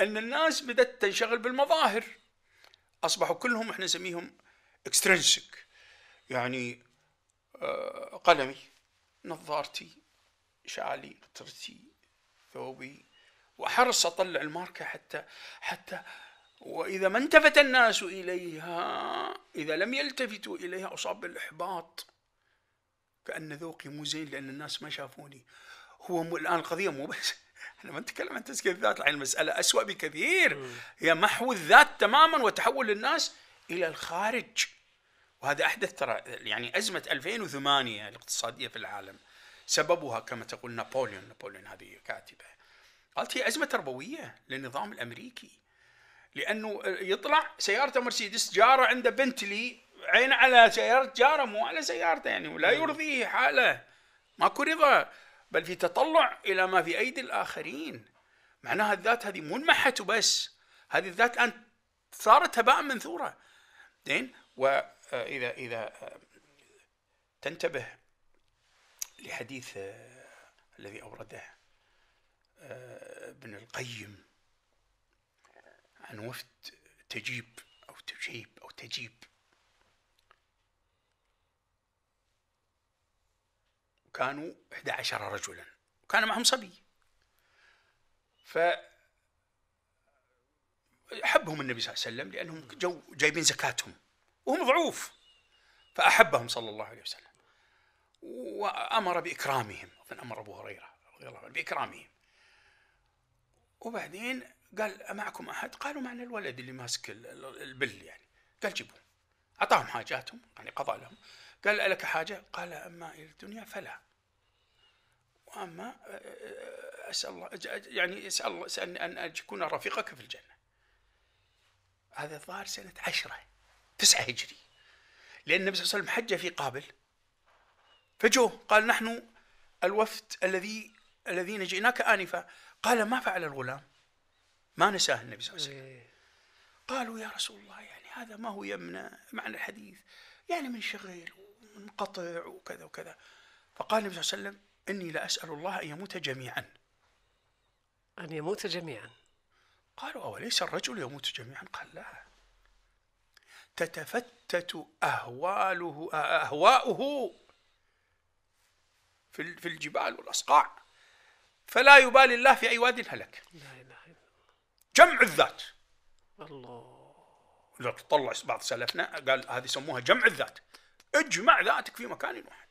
أن الناس بدأت تنشغل بالمظاهر. أصبحوا كلهم إحنا نسميهم اكسترنسك يعني آه، قلمي نظارتي شعلي قطرتي ثوبي وحرص أطلع الماركة حتى حتى وإذا ما التفت الناس إليها إذا لم يلتفتوا إليها أصاب بالإحباط. كأن ذوقي مو زين لأن الناس ما شافوني. هو الآن القضية مو بس إحنا ما نتكلم عن تزكية الذات الحين المساله اسوء بكثير. هي محو الذات تماما وتحول الناس إلى الخارج. وهذا أحدث ترى يعني أزمة 2008 الاقتصادية في العالم. سببها كما تقول نابليون نابليون هذه كاتبة. قالت هي أزمة تربوية للنظام الأمريكي. لأنه يطلع سيارته مرسيدس جارة عنده بنتلي عين على سيارة جارة مو على سيارته يعني ولا يرضيه حاله. ماكو رضا. بل في تطلع إلى ما في أيدي الآخرين. معناها الذات هذه مو انمحت وبس. هذه الذات الان صارت هباء منثورة. زين وإذا إذا تنتبه لحديث الذي أورده ابن القيم عن وفد تجيب أو تجيب أو تجيب. كانوا 11 رجلا وكان معهم صبي. ف أحبهم النبي صلى الله عليه وسلم لأنهم جو جايبين زكاتهم وهم ضعوف فأحبهم صلى الله عليه وسلم. وأمر بإكرامهم أمر أبو هريرة رضي الله عنه بإكرامهم. وبعدين قال أمعكم أحد؟ قالوا معنا الولد اللي ماسك البل يعني. قال جيبوه. أعطاهم حاجاتهم يعني قضى لهم. قال لك حاجة؟ قال أما إلى الدنيا فلا. آه، أسأل الله يعني أسأل الله أن اكون رفيقك في الجنة. هذا الظاهر سنة عشرة تسعة هجري. لأن النبي صلى الله عليه وسلم حج في قابل. فجو قال نحن الوفد الذي الذين جئناك آنفا. قال ما فعل الغلام؟ ما نساه النبي صلى الله عليه وسلم. إيه. قالوا يا رسول الله يعني هذا ما هو يمنى معنى الحديث. يعني منشغل ومنقطع وكذا وكذا. فقال النبي صلى الله عليه وسلم إني لأسأل الله أن يموت جميعا. أن يموت جميعا. قالوا أوليس الرجل يموت جميعا؟ قال لا. تتفتت أهواله أهواؤه في في الجبال والأصقاع. فلا يبالي الله في أي واد هلك. لا إله إلا الله. جمع الذات. الله. لو تطلع بعض سلفنا قال هذه يسموها جمع الذات. اجمع ذاتك في مكان واحد.